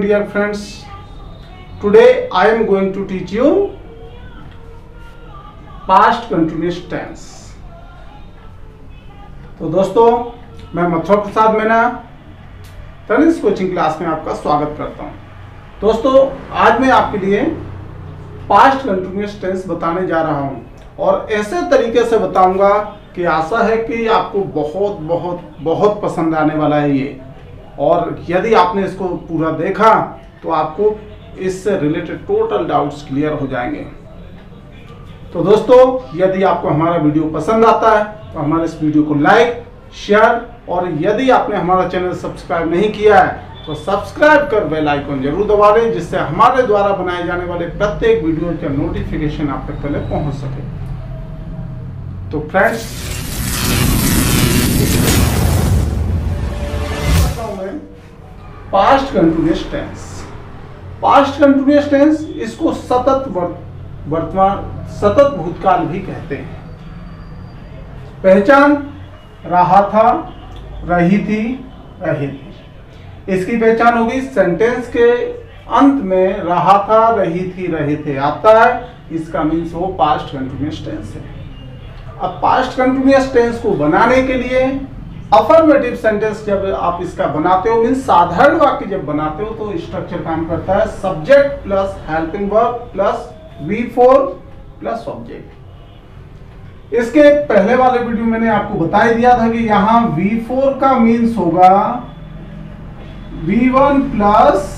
dear friends. Today, i am going to teach you past continuous tense. तो दोस्तों, मैं Mathura Prasad Maina Tanish coaching class में आपका स्वागत करता हूँ। दोस्तों, आज मैं आपके लिए पास्ट कंटिन्यूस टेंस बताने जा रहा हूँ और ऐसे तरीके से बताऊँगा कि आशा है कि आपको बहुत बहुत बहुत पसंद आने वाला है ये। और यदि आपने इसको पूरा देखा तो आपको इससे रिलेटेड टोटल डाउट्स क्लियर हो जाएँगे। तो दोस्तों, यदि आपको हमारा वीडियो पसंद आता है तो हमारे इस वीडियो को लाइक शेयर और यदि आपने हमारा चैनल सब्सक्राइब नहीं किया है तो सब्सक्राइब कर बेल आइकन ज़रूर दबा दें, जिससे हमारे द्वारा बनाए जाने वाले प्रत्येक वीडियो का नोटिफिकेशन आप तक पहले पहुँच सके। तो friends past continuous tense past continuous tense इसको सतत वर्तमान, सतत भूतकाल भी कहते हैं। पहचान रहा था, रही थी रही थी। इसकी पहचान होगी सेंटेंस के अंत में रहा था, रही थी, रहे थे। आता है, इसका मीन्स वो पास्ट कंटिन्यूस टेंस है। अब पास्ट कंटिन्यूस टेंस को बनाने के लिए अफर्मेटिव सेंटेंस जब आप इसका बनाते हो मीन साधारण वाक्य जब बनाते हो तो स्ट्रक्चर काम करता है। Subject plus helping verb plus V four plus object इसके पहले वाले वीडियो मैंने आपको बता ही दिया था कि यहाँ वी फोर का मीन्स होगा V one plus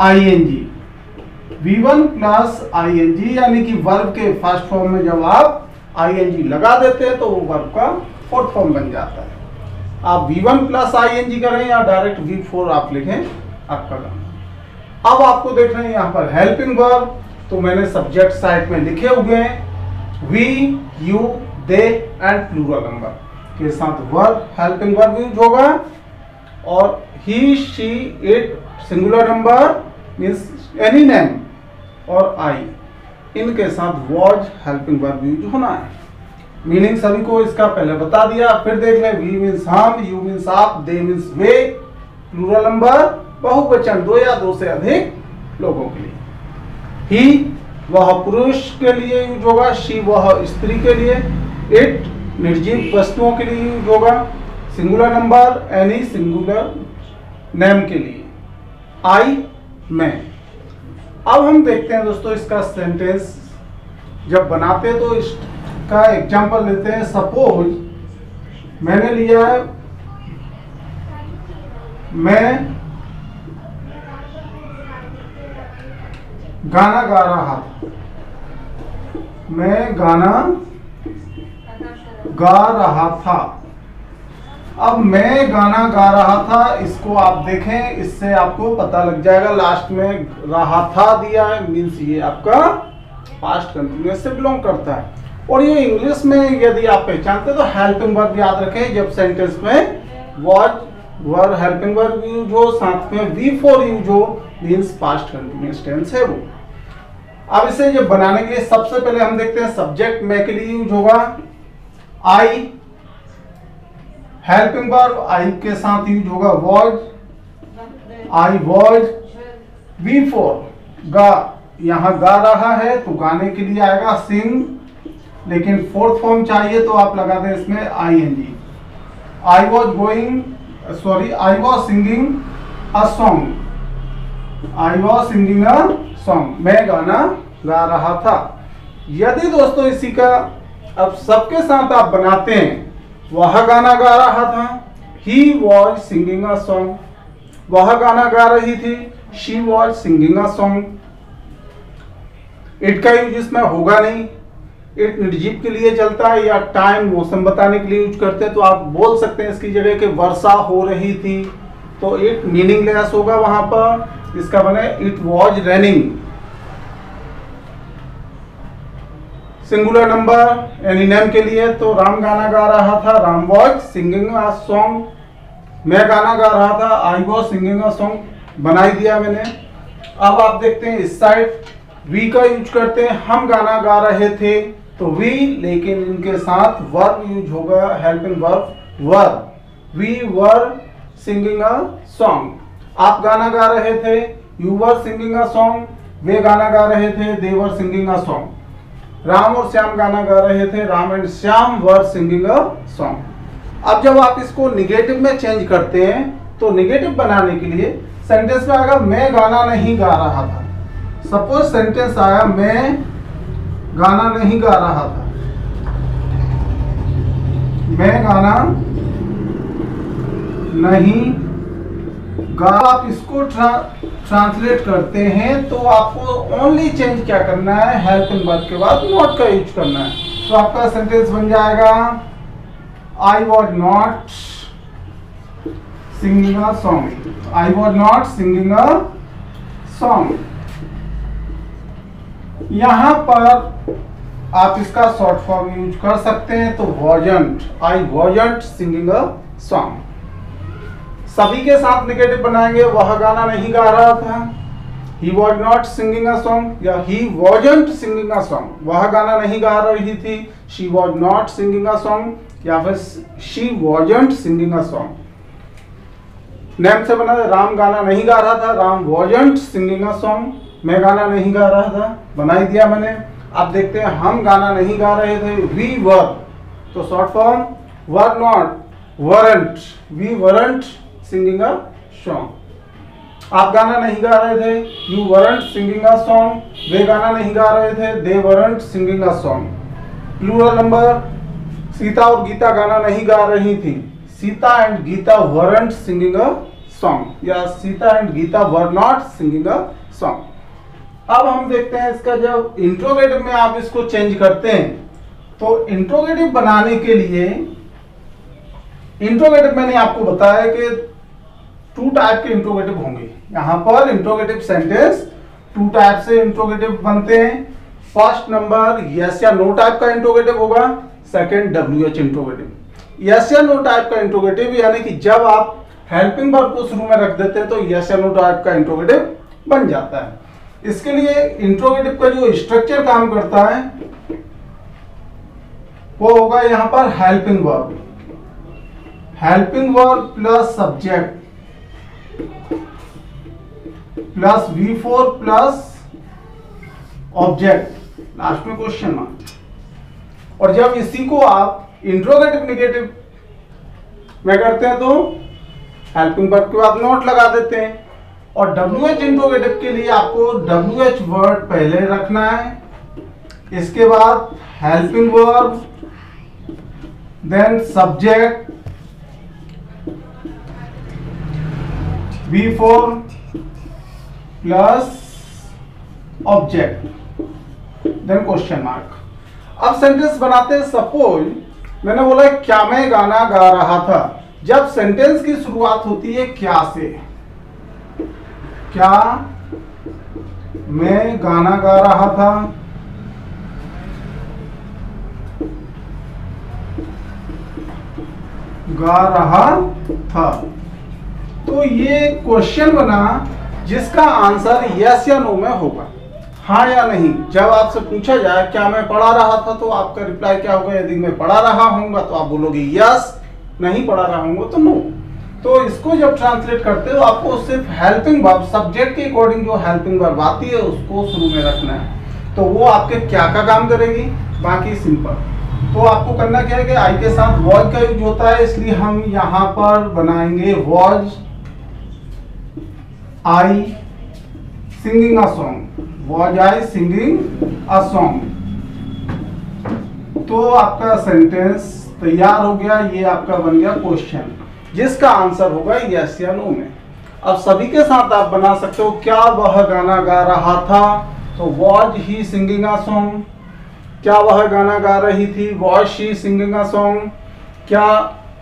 I N G V one plus I N G यानी कि वर्ब के फ़र्स्ट फॉर्म में जब आप आई एन जी लगा देते हैं तो वो वर्ब का फोर्थ फॉर्म बन जाता है। आप V one plus I N G करें या डायरेक्ट वी फोर आप लिखें, आपका काम अब आपको देख रहे हैं यहाँ पर हेल्पिंग वर्ब तो मैंने सब्जेक्ट साइड में लिखे हुए हैं। We you they and plural number के साथ वर्ब हेल्पिंग वर्ब यूज़ होगा। और he she it singular number means any name और आई इनके साथ वॉज़ हेल्पिंग वर्ब यूज़ होना है। मीनिंग सभी को इसका पहले बता दिया, फिर देख ले वी मीन्स हम यू मीन्स आप दे मीन्स वे प्लूरल नंबर बहुवचन, दो या दो से अधिक लोगों के लिए। ही वह पुरुष के लिए यूज़ होगा शी वह स्त्री के लिए। इट निर्जीव वस्तुओं के लिए यूज़ होगा singular number any singular name के लिए। आई मैं। अब हम देखते हैं दोस्तों इसका सेंटेंस जब बनाते हैं तो इसका एग्जांपल लेते हैं। सपोज़ मैंने लिया है, मैं गाना गा रहा था। मैं गाना गा रहा था। अब मैं गाना गा रहा था, इसको आप देखें, इससे आपको पता लग जाएगा लास्ट में रहा था, दिया है मीन्स ये आपका पास्ट कंटिन्यूस से बिलोंग करता है। और ये इंग्लिश में यदि आप पहचानते तो हेल्पिंग वर्ब याद रखें, जब सेंटेंस में was were helping verb use हो साथ में वी फोर यूज़ हो मीन्स पास्ट कंटिन्यूस टेंस है वो। अब इसे जब बनाने के लिए सबसे पहले हम देखते हैं सब्जेक्ट मैं के लिए यूज़ होगा। आई हेल्पिंग वर्ब आई के साथ यूज़ होगा was I was V four गा, यहाँ गा रहा है तो गाने के लिए आएगा सिंग लेकिन फोर्थ फॉर्म चाहिए तो आप लगा दें इसमें I N G I was going sorry I was singing a song I was singing a song मैं गाना गा रहा था। यदि दोस्तों इसी का अब सबके साथ आप बनाते हैं, वह गाना गा रहा था। He was singing a song वह गाना गा रही थी। She was singing a song it का यूज़ इसमें होगा नहीं। इट निर्जीव के लिए चलता है या टाइम, मौसम बताने के लिए यूज़ करते हैं तो आप बोल सकते हैं इसकी जगह कि वर्षा हो रही थी। तो इट मीनिंगलेस होगा वहाँ पर इसका बने it was running singular number any name के लिए तो राम गाना गा रहा था, Ram was singing a song मैं गाना गा रहा था I was singing a song बनाई दिया मैंने। अब आप देखते हैं इस साइड वी का यूज़ करते हैं, हम गाना गा रहे थे। तो वी लेकिन इनके साथ वर्ब यूज़ होगा helping verb verb we were singing a song आप गाना गा रहे थे you were singing a song वे गाना गा रहे थे they were singing a song Ram और श्याम गाना गा रहे थे, Ram and Shyam were singing a song अब जब आप इसको निगेटिव में चेंज करते हैं तो निगेटिव बनाने के लिए सेंटेंस में आएगा मैं गाना नहीं गा रहा था. सपोज़ सेंटेंस आया, मैं गाना नहीं गा रहा था। मैं गाना नहीं गा आप इसको ट्रा, ट्रांसलेट करते हैं तो आपको ओनली चेंज क्या करना है? हेल्प इन वर्ब के बाद नॉट का यूज़ करना है। तो आपका सेंटेंस बन जाएगा I was not singing a song I was not singing a song यहाँ पर आप इसका शॉर्ट फॉर्म यूज़ कर सकते हैं तो wasn't I wasn't singing a song सभी के साथ निगेटिव बनाएँगे, वह गाना नहीं गा रहा था। He was not singing a song या he wasn't singing a song वह गाना नहीं गा रही थी। She was not singing a song या फिर she wasn't singing a song name से बना, राम गाना नहीं गा रहा था। Ram wasn't singing a song मैं गाना नहीं गा रहा था, बनाई दिया मैंने। आप देखते हैं, हम गाना नहीं गा रहे थे वी वर तो short form were not weren't we weren't singing a song आप गाना नहीं गा रहे थे you weren't singing a song वे गाना नहीं गा रहे थे they weren't singing a song plural number Sita और गीता गाना नहीं गा रही थी। Sita and Gita weren't singing a song या Sita and Gita were not singing a song अब हम देखते हैं इसका जब इंट्रोगेटिव में आप इसको चेंज करते हैं तो इंट्रोगेटिव बनाने के लिए इंट्रोगेटिव मैंने आपको बताया कि टू टाइप के इंट्रोगेटिव होंगे। यहाँ पर इंट्रोगेटिव सेंटेंस टू टाइप से इंट्रोगेटिव बनते हैं। फ़र्स्ट नंबर यस या नो टाइप का इंट्रोगेटिव होगा second W H interrogative yes या नो टाइप का इंट्रोगेटिव यानी कि जब आप हेल्पिंग वर्ब को शुरू में रख देते हैं तो यस या नो टाइप का इंट्रोगेटिव बन जाता है। इसके लिए इंट्रोगेटिव का जो स्ट्रक्चर काम करता है, वो होगा यहाँ पर helping verb helping verb plus subject plus V four plus object last में क्वेश्चन मार्क और जब इसी को आप इंट्रोगेटिव निगेटिव में करते हैं तो हेल्पिंग वर्ब के बाद नोट लगा देते हैं। और डब्ल्यू एच इंट्रोगेटिव के लिए आपको डब्ल्यू एच वर्ड पहले रखना है। इसके बाद helping verb then subject V four plus object then question mark अब सेंटेंस बनाते सपोज़ मैंने बोला, क्या मैं गाना गा रहा था? जब सेंटेंस की शुरुआत होती है, क्या से? क्या मैं गाना गा रहा था? गा रहा था। तो ये क्वेश्चन बना, जिसका आंसर यस या नो में होगा। हाँ या नहीं? जब आपसे पूछा जाए, क्या मैं पढ़ा रहा था तो आपका रिप्लाई क्या होगा? यदि मैं पढ़ा रहा हूँगा तो आप बोलोगे यस नहीं पढ़ा रहा हूँ तो नो तो इसको जब ट्रांसलेट करते हो, आपको सिर्फ़ हेल्पिंग वर्ब सब्जेक्ट के अकॉर्डिंग जो हेल्पिंग वर्ब आती है, उसको शुरू में रखना है। तो वो आपके क्या का काम करेगी? बाकी सिंपल तो आपको करना क्या है कि आई के साथ वॉज़ का यूज़ होता है, इसलिए हम यहाँ पर बनाएँगे was I singing a song was I singing a song तो आपका सेंटेंस तैयार हो गया, ये आपका बन गया क्वेश्चन जिसका आंसर होगा यस या नो में। अब सभी के साथ आप बना सकते हो, क्या वह गाना गा रहा था? तो was he singing a song क्या वह गाना गा रही थी? Was she singing a song क्या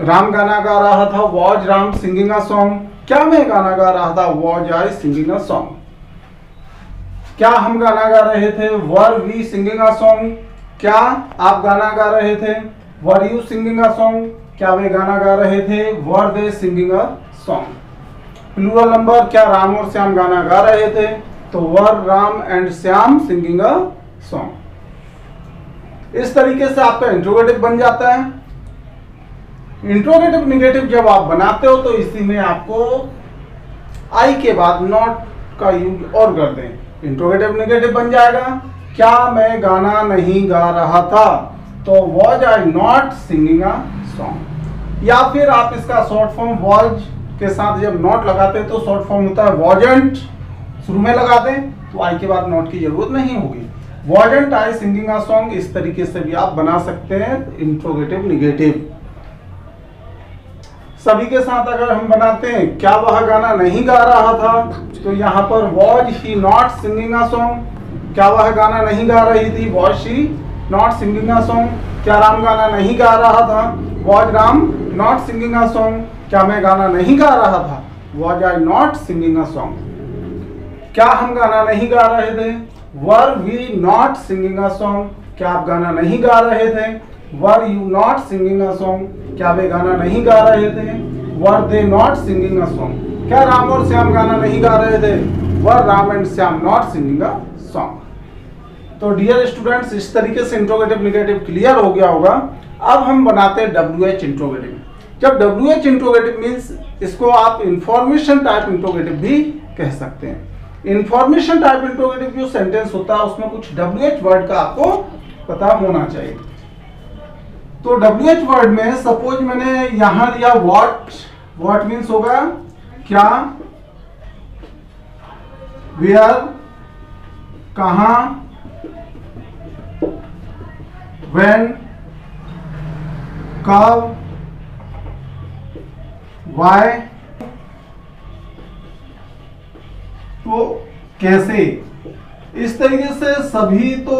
राम गाना गा रहा था? Was Ram singing a song क्या मैं गाना गा रहा था? Was I singing a song क्या हम गाना गा रहे थे? Were we singing a song क्या आप गाना गा रहे थे? Were you singing a song क्या वे गाना गा रहे थे? Were they singing a song plural number क्या राम और श्याम गाना गा रहे थे? तो were Ram and Shyam singing a song इस तरीके से आपका इंट्रोगेटिव बन जाता है। इंट्रोगेटिव निगेटिव जब आप बनाते हो तो इसी में आपको आई के बाद नॉट का यूज़ और कर दें। इंट्रोगेटिव निगेटिव बन जाएगा। क्या मैं गाना नहीं गा रहा था? तो was I not singing a song या फिर आप इसका शॉर्ट फॉर्म वॉज़ के साथ जब नॉट लगाते हैं तो शॉर्ट फॉर्म होता है वॉजेंट शुरू में लगा दें तो आई के बाद नॉट की ज़रूरत नहीं होगी। Wasn't I singing a song इस तरीके से भी आप बना सकते हैं इंट्रोगेटिव निगेटिव सभी के साथ अगर हम बनाते हैं, क्या वह गाना नहीं गा रहा था? तो यहाँ पर was he not singing a song क्या वह गाना नहीं गा रही थी? Was he not singing a song क्या राम गाना नहीं गा रहा था? Was Ram not singing a song क्या मैं गाना नहीं गा रहा था? Was I not singing a song क्या हम गाना नहीं गा रहे थे? Were we not singing a song क्या आप गाना नहीं गा रहे थे? Were you not singing a song क्या वे गाना नहीं गा रहे थे? Were they not singing a song क्या राम और श्याम गाना नहीं गा रहे थे? Were Ram and Shyam not singing a song तो डियर स्टूडेंट्स इस तरीके से इंट्रोगेटिव निगेटिव क्लियर हो गया होगा। अब हम बनाते हैं डब्ल्यू एच इंट्रोगेटिव जब डब्ल्यू एच इंट्रोगेटिव मीन्स इसको आप इंफॉर्मेशन टाइप इंट्रोगेटिव भी कह सकते हैं. इंफॉर्मेशन टाइप इंट्रोगेटिव जो सेंटेंस होता है, उसमें कुछ डब्ल्यू एच वर्ड का आपको पता होना चाहिए. तो डब्ल्यू एच वर्ड में सपोज़ मैंने यहाँ लिया वॉट वॉट मीन्स होगा क्या? वेयर कहा? When? कब? Why? तो कैसे? इस तरीके से सभी तो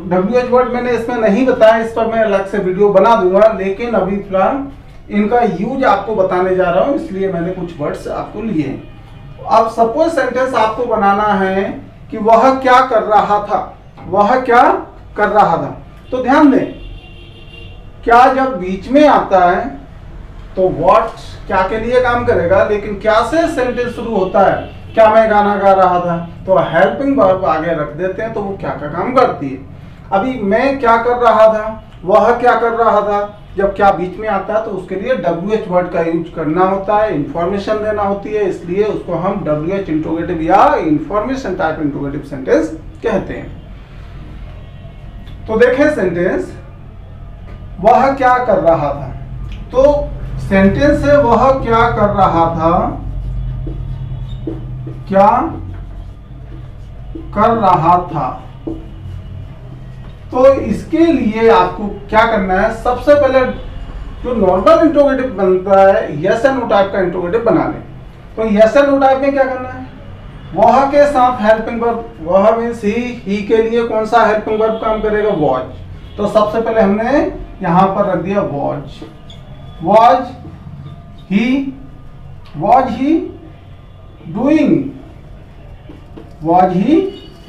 डब्ल्यू एच वर्ड मैंने इसमें नहीं बताया, इस पर मैं अलग से वीडियो बना दूँगा, लेकिन अभी फ़िलहाल इनका यूज़ आपको बताने जा रहा हूँ, इसलिए मैंने कुछ वर्ड्स आपको लिए अब सपोज़ सेंटेंस आपको बनाना है कि वह क्या कर रहा था, वह क्या कर रहा था। तो ध्यान दें क्या जब बीच में आता है तो वॉट क्या के लिए काम करेगा, लेकिन क्या से सेंटेंस शुरू होता है, क्या मैं गाना गा रहा था तो हेल्पिंग वर्ब आगे रख देते हैं तो वो क्या का काम करती है। अभी मैं क्या कर रहा था, वह क्या कर रहा था, जब क्या बीच में आता है तो उसके लिए डब्ल्यू एच वर्ड का यूज़ करना होता है इंफॉर्मेशन देना होती है, इसलिए उसको हम डब्ल्यू एच इंट्रोगेटिव या इंफॉर्मेशन टाइप इंट्रोगेटिव सेंटेंस कहते हैं। तो देखें सेंटेंस वह क्या कर रहा था? तो सेंटेंस है, वह क्या कर रहा था? क्या कर रहा था? तो इसके लिए आपको क्या करना है? सबसे पहले जो नॉर्मल इंट्रोगेटिव बनता है यस एंड नो टाइप का इंट्रोगेटिव बना लें। तो यस एंड नो टाइप में क्या करना है? वह के साथ हेल्पिंग वर्ब वह मीन्स ही ही के लिए कौन सा हेल्पिंग वर्ब काम करेगा? वॉच तो सबसे पहले हमने यहाँ पर रख दिया was was he was he doing was he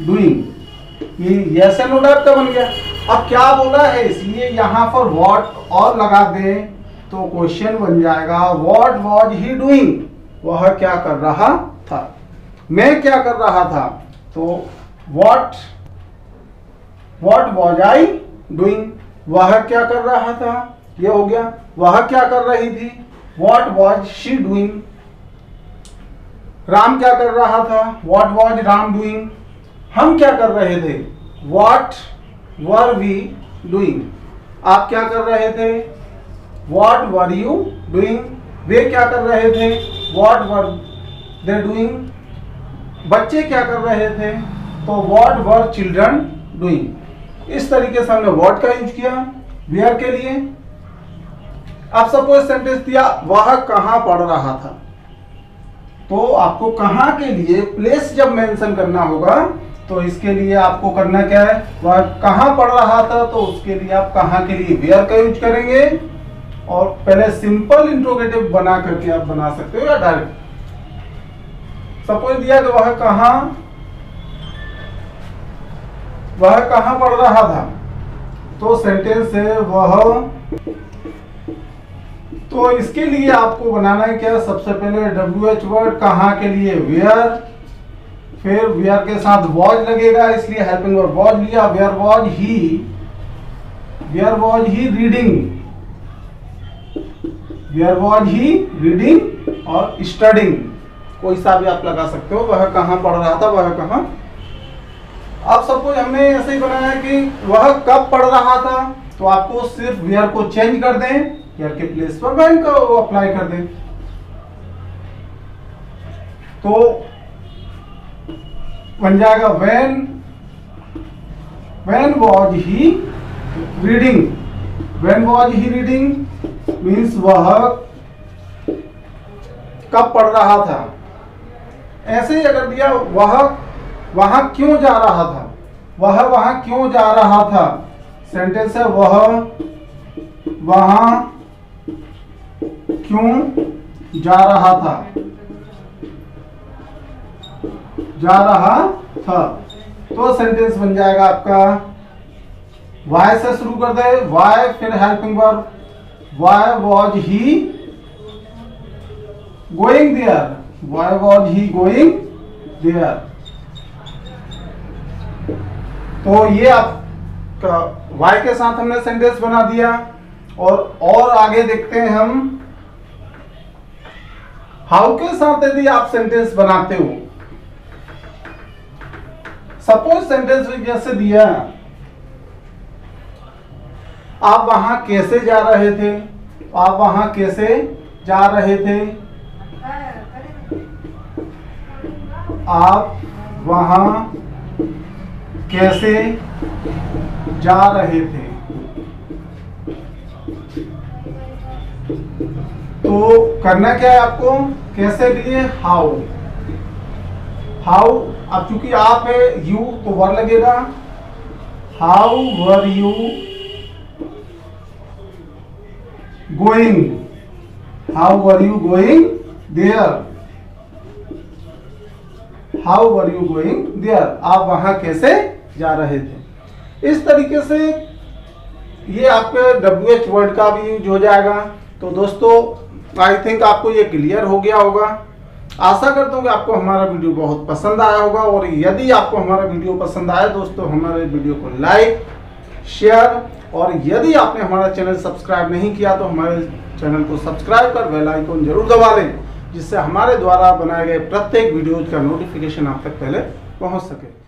doing ये यस का बन गया. अब क्या बोला है? इसलिए यहाँ पर वॉट और लगा दे तो क्वेश्चन बन जाएगा वॉट वॉज़ ही डूइंग वह क्या कर रहा था? मैं क्या कर रहा था? तो what what was I doing वह क्या कर रहा था? ये हो गया। वह क्या कर रही थी? What was she doing Ram क्या कर रहा था? वॉट वॉज़ राम डूइंग हम क्या कर रहे थे? वॉट वर वी डूइंग आप क्या कर रहे थे? वॉट वर यू डूइंग वे क्या कर रहे थे? वॉट वर दे डूइंग बच्चे क्या कर रहे थे? तो वॉट वर चिल्ड्रन डूइंग इस तरीके से हमने वॉट का यूज़ किया वेयर के लिए। अब सपोज़ सेंटेंस दिया, वह, कहाँ पढ़ रहा था? तो आपको कहाँ के लिए प्लेस जब मेंशन करना होगा तो इसके लिए आपको करना क्या है? वह, कहाँ पढ़ रहा था? तो उसके लिए आप कहाँ के लिए वेयर का यूज़ करेंगे। और पहले सिंपल इंट्रोगेटिव बना करके आप बना सकते हो या डायरेक्ट सपोज़ दिया कि, वह, कहा वह कहाँ पढ़ रहा था? तो सेंटेंस है, वह तो इसके लिए आपको बनाना है क्या? सबसे पहले डब्ल्यू एच वर्ड कहा के लिए? वेयर फिर वेयर के साथ वॉज़ लगेगा, इसलिए हेल्पिंग वर्ड वॉज़ लिया। Where was he where was he reading where was he reading और स्टडिंग कोई सा भी आप लगा सकते हो, वह कहाँ पढ़ रहा था, वह कहाँ अब सपोज़ हमने ऐसे ही बनाया कि वह कब पढ़ रहा था तो आपको सिर्फ़ वेयर को चेंज कर दें वेयर के प्लेस पर वैन को अप्लाई कर दें। तो बन जाएगा when when was he reading when was he reading means वह कब पढ़ रहा था। ऐसे ही अगर दिया वह वहाँ क्यों जा रहा था? वह वहाँ क्यों जा रहा था? सेंटेंस है वह वहाँ क्यों जा रहा था? जा रहा था। तो सेंटेंस बन जाएगा आपका। वाई से शुरू कर दे। वाई फिर helping verb why was he going there why was he going there तो ये आपका वाई के साथ हमने सेंटेंस बना दिया। और और आगे देखते हैं हम। हाउ के साथ यदि आप सेंटेंस बनाते हो सपोज़ सेंटेंस जैसे दिया आप वहाँ कैसे जा रहे थे? आप वहाँ कैसे जा रहे थे? आप वहाँ कैसे जा रहे थे? तो करना क्या है आपको? कैसे लिए? हाउ हाउ अब चूँकि आप है यू तो वर लगेगा। How were you going how were you going there how were you going there आप वहाँ कैसे जा रहे थे। इस तरीके से ये आपके डब्ल्यू एच वर्ड का भी यूज़ हो जाएगा। तो दोस्तों आई थिंक आपको ये क्लियर हो गया होगा। आशा करता हूँ कि आपको हमारा वीडियो बहुत पसंद आया होगा और यदि आपको हमारा वीडियो पसंद आया दोस्तों, हमारे वीडियो को लाइक शेयर और यदि आपने हमारा चैनल सब्सक्राइब नहीं किया तो हमारे चैनल को सब्सक्राइब कर बेल आइकन ज़रूर दबा लें जिससे हमारे द्वारा बनाए गए प्रत्येक वीडियोज़ का नोटिफिकेशन आप तक पहले पहुँच सके।